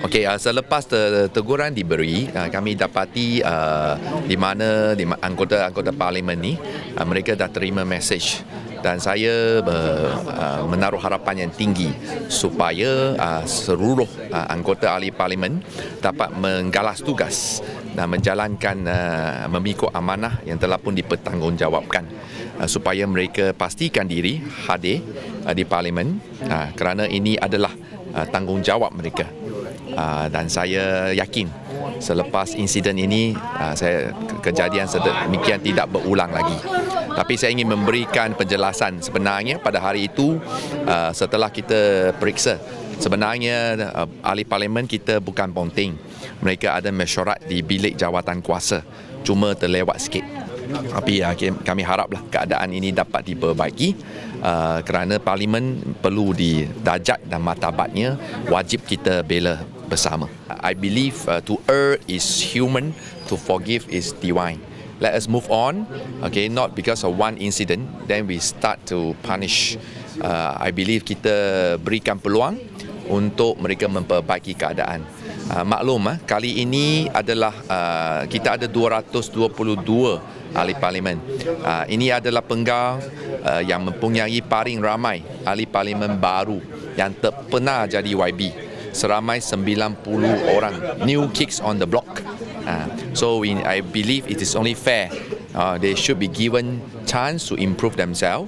Okey, uh, selepas teguran diberi, uh, kami dapati uh, di mana di anggota-anggota parlimen ni uh, mereka dah terima mesej. Dan saya uh, menaruh harapan yang tinggi supaya uh, seluruh uh, anggota ahli parlimen dapat menggalas tugas dan menjalankan uh, memikul amanah yang telah pun dipertanggungjawabkan uh, supaya mereka pastikan diri hadir uh, di parlimen. Uh, kerana ini adalah uh, tanggungjawab mereka. Uh, dan saya yakin selepas insiden ini uh, saya kejadian sedemikian tidak berulang lagi. Tapi saya ingin memberikan penjelasan sebenarnya pada hari itu uh, setelah kita periksa. Sebenarnya uh, ahli parlimen kita bukan ponting mereka ada mesyuarat di bilik jawatan kuasa. Cuma terlewat sikit tapi ya, kami haraplah keadaan ini dapat diperbaiki uh, kerana parlimen perlu didajat dan matabatnya wajib kita bela bersama. I believe uh, to err is human, to forgive is divine. Let us move on, okay, not because of one incident, then we start to punish. Uh, I believe kita berikan peluang untuk mereka memperbaiki keadaan. Uh, maklum, uh, kali ini adalah uh, kita ada 222 ahli parlimen. Uh, ini adalah penggal uh, yang mempunyai paling ramai ahli parlimen baru yang tak pernah jadi YB seramai 90 orang new kicks on the block. Uh, so we, I believe it is only fair. Uh, they should be given chance to improve themselves.